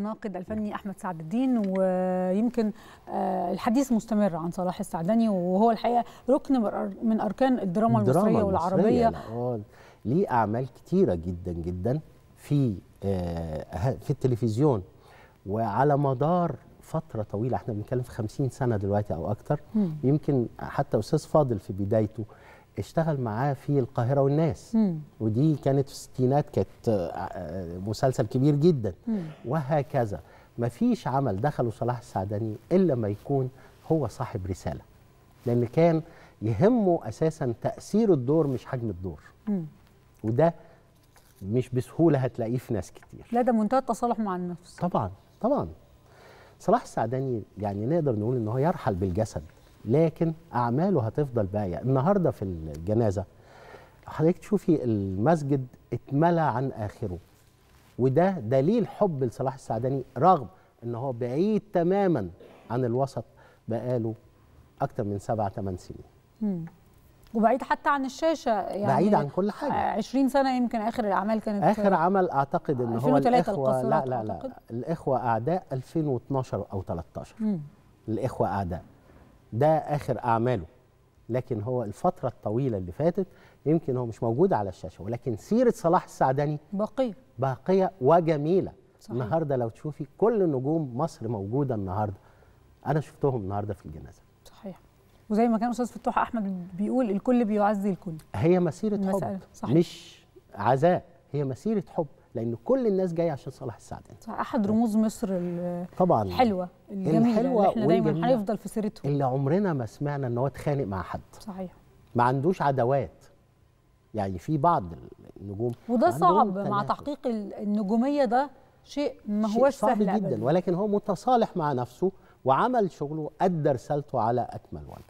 الناقد الفني أحمد سعد الدين ويمكن الحديث مستمر عن صلاح السعدني وهو الحقيقة ركن من أركان الدراما, الدراما المصرية والعربية. ليه أعمال كتيرة جدا جدا في في التلفزيون. وعلى مدار فترة طويلة إحنا بنتكلم في 50 سنة دلوقتي أو أكتر. يمكن حتى أستاذ فاضل في بدايته. اشتغل معاه في القاهرة والناس. مم. ودي كانت في الستينات كانت مسلسل كبير جدا. مم. وهكذا. ما فيش عمل دخله صلاح السعدني إلا ما يكون هو صاحب رسالة. لأن كان يهمه أساسا تأثير الدور مش حجم الدور. مم. وده مش بسهولة هتلاقيه في ناس كتير. لا ده منتهى التصالح مع النفس. طبعا طبعا. صلاح السعدني يعني نقدر نقول إن هو يرحل بالجسد. لكن أعماله هتفضل باقية النهارده في الجنازة حضرتك تشوفي المسجد اتملى عن آخره وده دليل حب لصلاح السعدني رغم إن هو بعيد تماما عن الوسط بقاله أكتر من سبع ثمان سنين مم. وبعيد حتى عن الشاشة يعني بعيد عن كل حاجة 20 سنة يمكن آخر الأعمال كانت آخر عمل أعتقد إن هو الإخوة لا لا لا أعتقد. الإخوة أعداء 2012 أو 13 مم. الإخوة أعداء ده آخر أعماله. لكن هو الفترة الطويلة اللي فاتت يمكن هو مش موجود على الشاشة ولكن سيرة صلاح السعدني باقية. باقية وجميلة. صحيح. النهارده لو تشوفي كل نجوم مصر موجودة النهارده. أنا شفتهم النهارده في الجنازة. صحيح. وزي ما كان أستاذ فتوح أحمد بيقول الكل بيعزي الكل. هي مسيرة. حب صحيح. مش عزاء هي مسيرة حب. لأن كل الناس جاية عشان صلاح السعدني صح أحد رموز مصر ال- طبعا. الحلوة الجميلة الحلوة اللي إحنا دايما. هنفضل في سيرتهم. اللي عمرنا ما سمعنا إن هو اتخانق مع حد. صحيح. ما عندوش عداوات يعني في بعض النجوم وده صعب مع. تحقيق ال- النجومية ده شيء ما شيء هوش صعب سهل جدا أبداً. ولكن هو متصالح مع نفسه وعمل شغله أدى رسالته على أكمل وجه.